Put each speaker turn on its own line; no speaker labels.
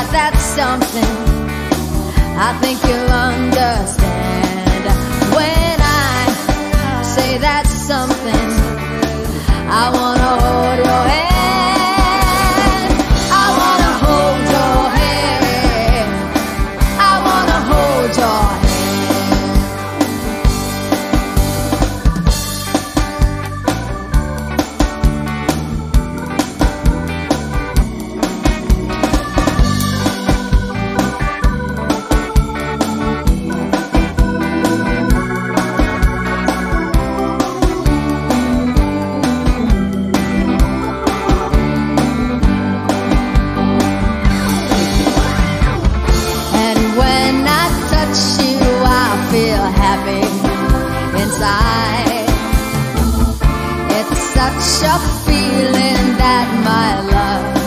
but that's something I think you'll understand when I say that something I want. It's such a feeling that my love.